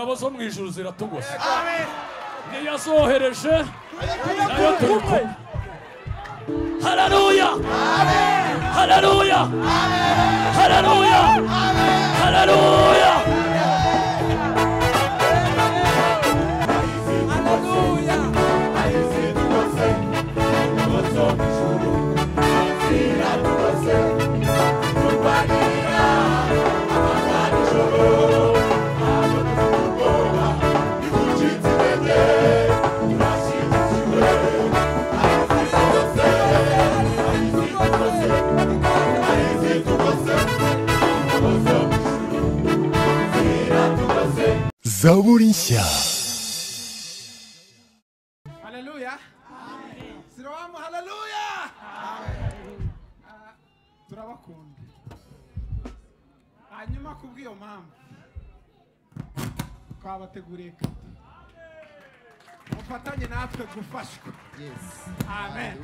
ingabo zo mu ijuru ziratugose ntiyazohereje nayo turi kumwe hararuya hararuya hararuya hararuya Zaburincha. Aleluia. Siroamo, aleluia. Turabakunda. Hanyuma kubw'iyo mpamvu twabateguriye kati mufatanye natwe gufashwa. Yes. Amen.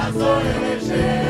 a só eleger.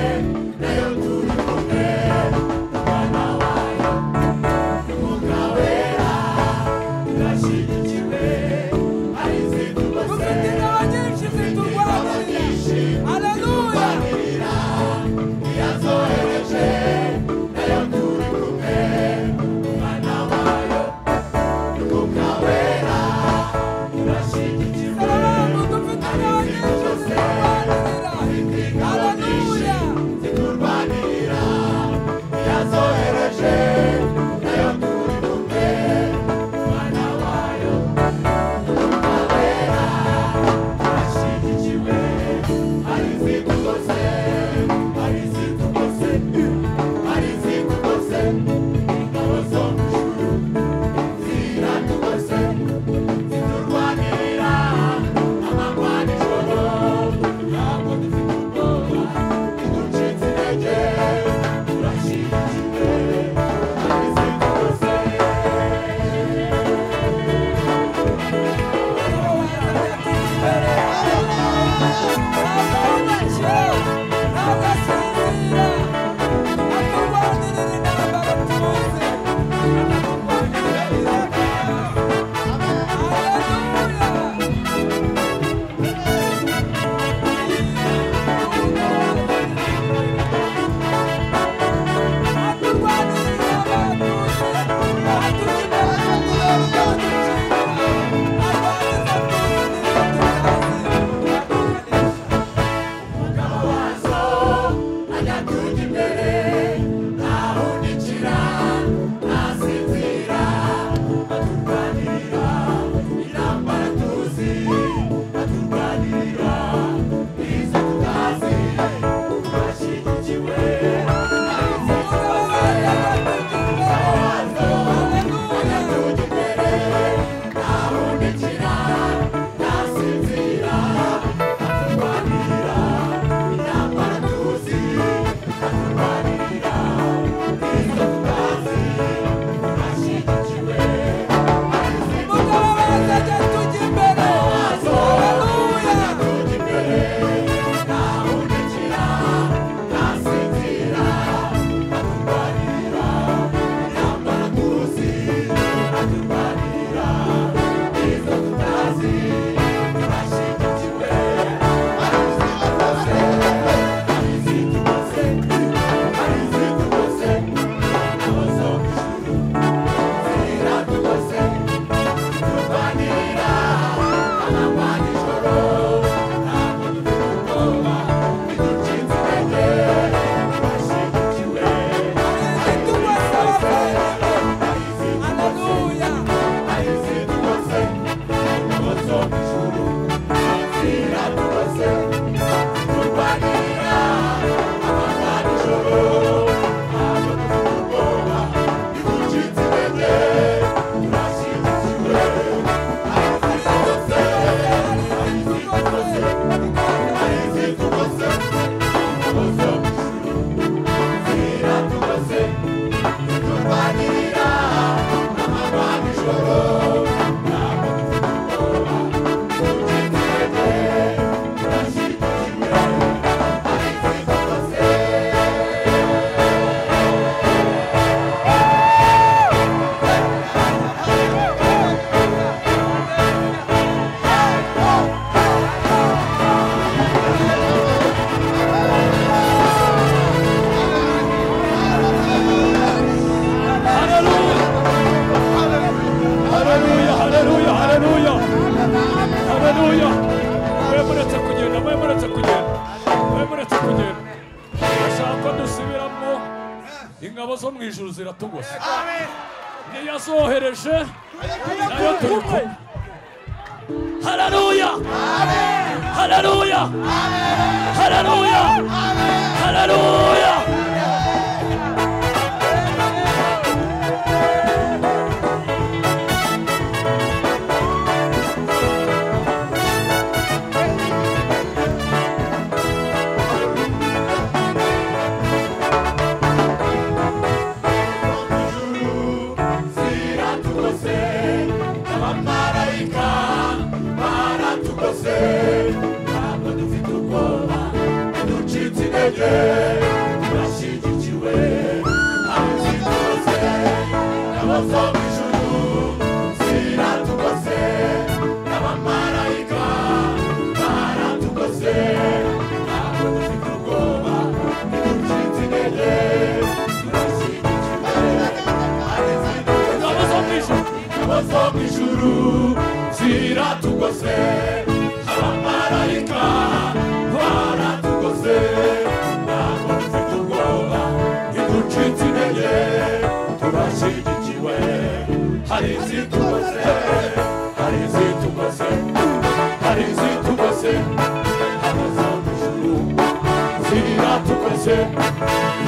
Music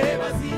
te vacío.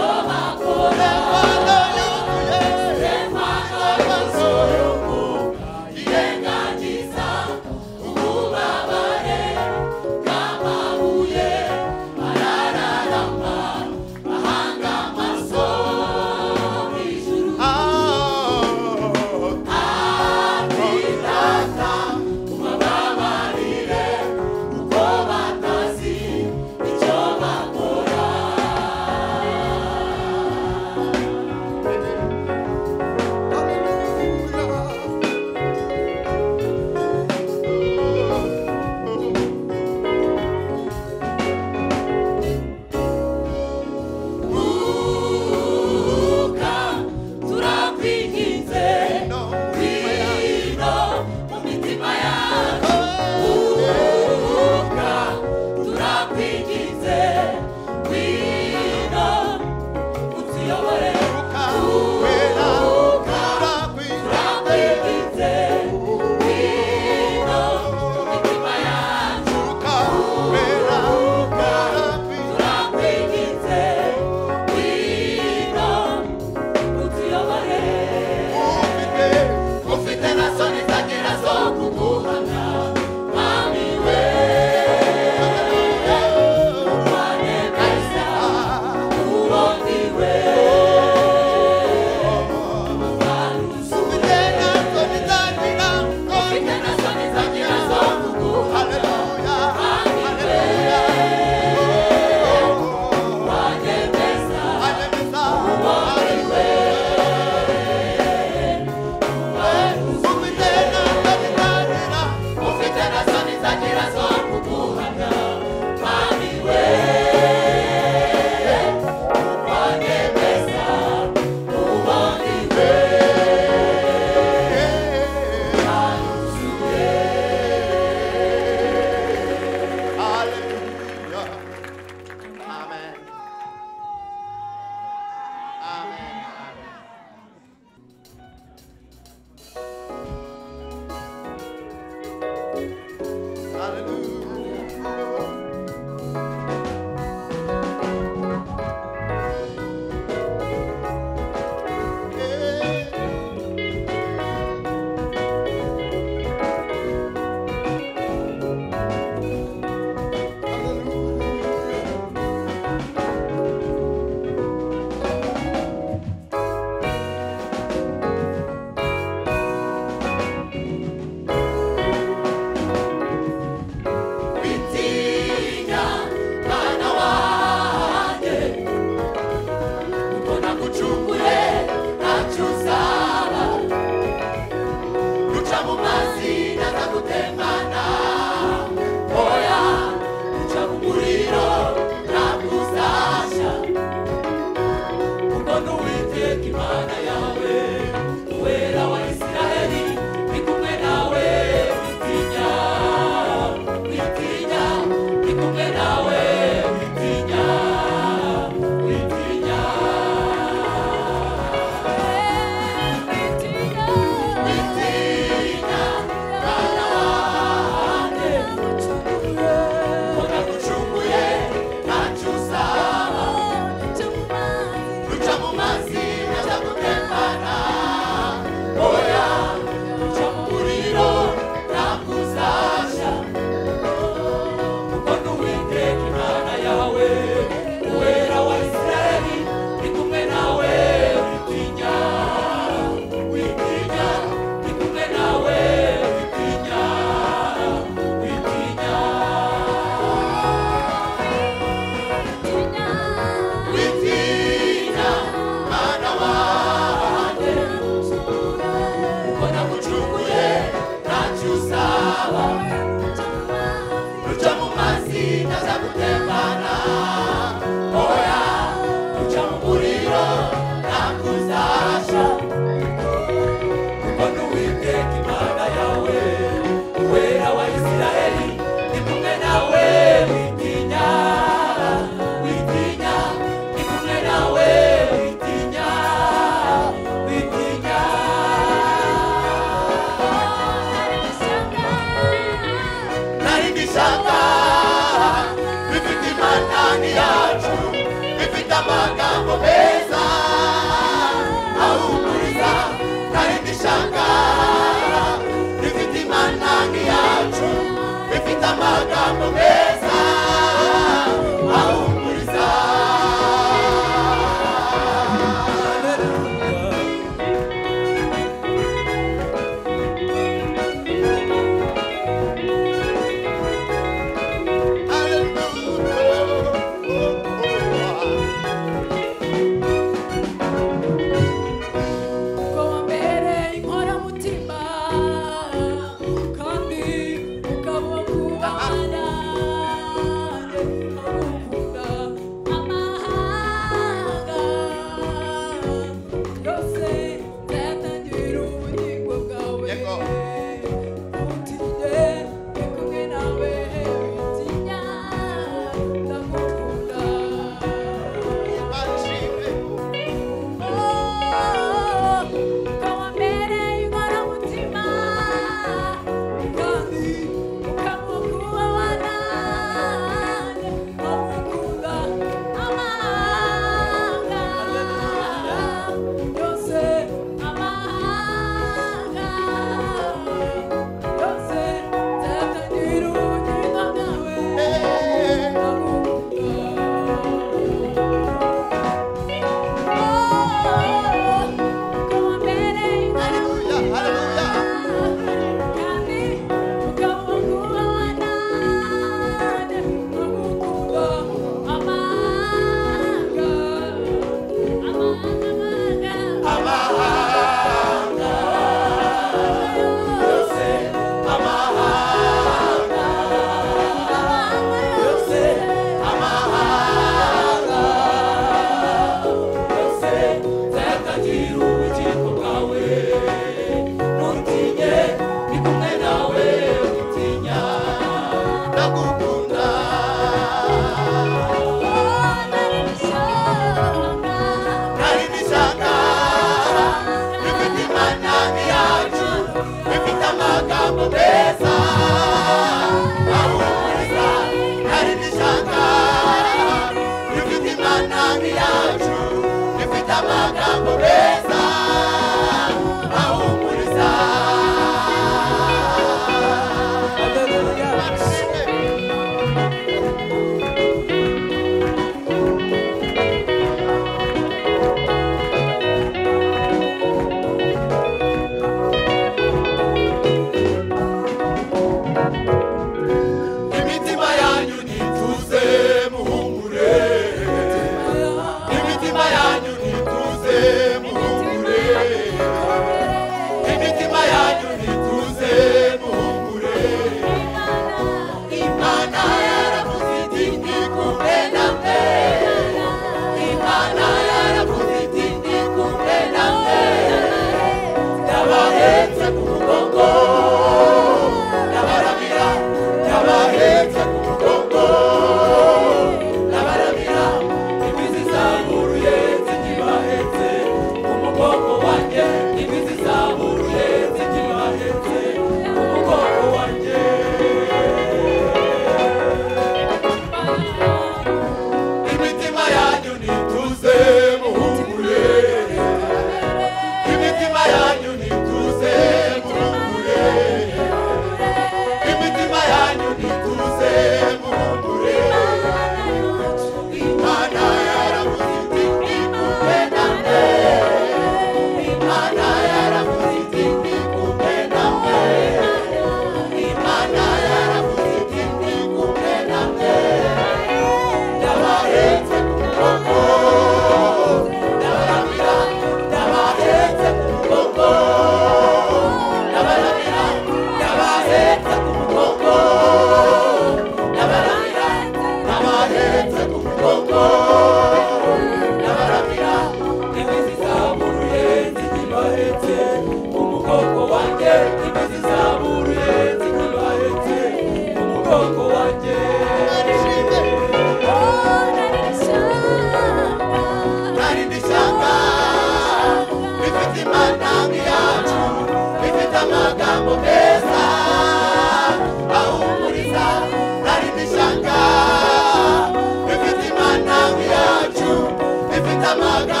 Amagambo